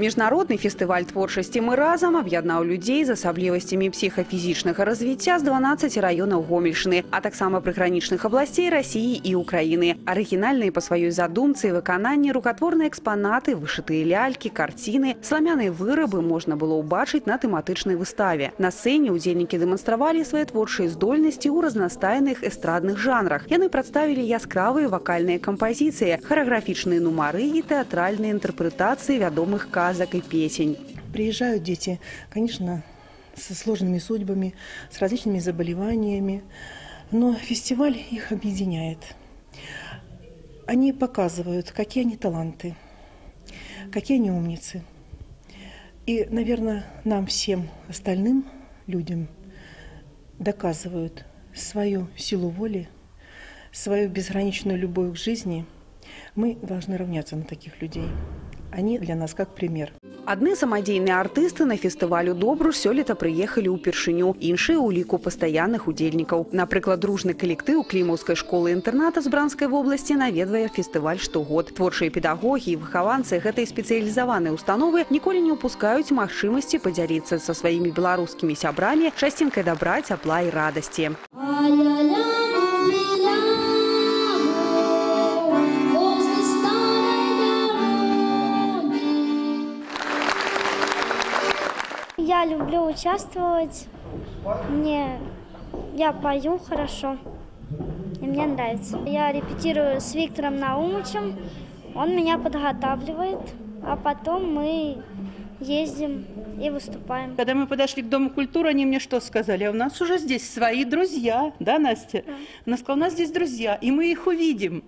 Міжнародны фестываль творчасці мы разам аб'яднаў людзей з асаблівасцямі псіхафізічнага развіцця з 12 раёнаў гомельшыны, а таксама прыгранічных абласцей рассіі і ўкраіны. Арыгінальныя па сваёй задумцы і выкананні рукатворныя экспанаты, вышытыя лялькі, карціны, сламяныя вырабы можна было ўбачыць на тэматычнай выставе. На сцэне ўдзельнікі дэманстравалі свае творчыя здольнасці ў разнастайных эстрадных жанрах. Яны прадставілі яскравыя вакальныя кампазіцыі, харэаграфічныя нумары і тэатральныя інтэрпрэтацыі вядомых казак и песень. Приезжают дети, конечно, со сложными судьбами, с различными заболеваниями, но фестиваль их объединяет. Они показывают, какие они таланты, какие они умницы. И, наверное, нам всем остальным людям доказывают свою силу воли, свою безграничную любовь к жизни. Мы должны равняться на таких людей. Они для нас как пример. Адны самадзейныя артысты на фестывалю добруш сёлета прыехалі ўпершыню, іншыя ў ліку пастаянных удзельнікаў. Напрыклад, дружны калектыў клімаўскай школы інтэрната з бранскай вобласці наведвае фестываль штогод. Творчыя педагогі і выхаванцы гэтай спецыялізаванай установы ніколі не ўпускаюць магчымасці падзяліцца са сваімі беларускімі сябрамі часцінкай дабра, цяпла і радасці. Я люблю участвовать. Мне я пою хорошо. И мне нравится. Я репетирую с Виктором Наумычем. Он меня подготавливает, а потом мы ездим и выступаем. Когда мы подошли к Дому культуры, они мне что сказали? А у нас уже здесь свои друзья, да, Настя? Да. Она сказала, у нас здесь друзья, и мы их увидим.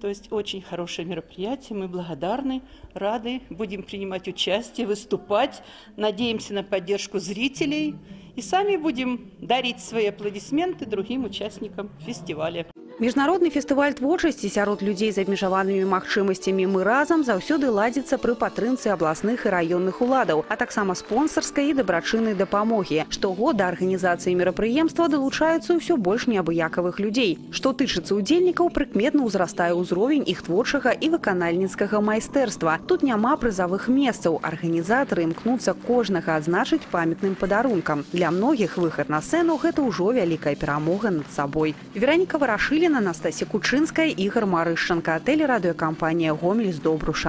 То есть очень хорошее мероприятие, мы благодарны, рады, будем принимать участие, выступать, надеемся на поддержку зрителей и сами будем дарить свои аплодисменты другим участникам фестиваля. Міжнародны фестываль творчасці сярод людзей з абмежаванымі магчымасцямі мы разам заўсёды ладзіцца пры падтрымцы абласных і раённых уладаў, а таксама спонсарскай і дабрачыннай дапамогі. Штогода арганізацыі мерапрыемства далучаюцца ўсё больш неабыякавых людзей. Што тычыцца ўдзельнікаў, прыкметна ўзрастае ўзровень іх творчага і выканальніцкага майстэрства. Тут няма прызавых месцаў. Арганізатары імкнуцца кожнага адзначыць памятным падарункам. Для многіх выхад на сцэну гэта ўжо вялікая перамога над сабой. Вераніка Варашылі Анастасія Кучынская, Ігор Марышченко, телерадіокомпанія «Гомель» з Добруша.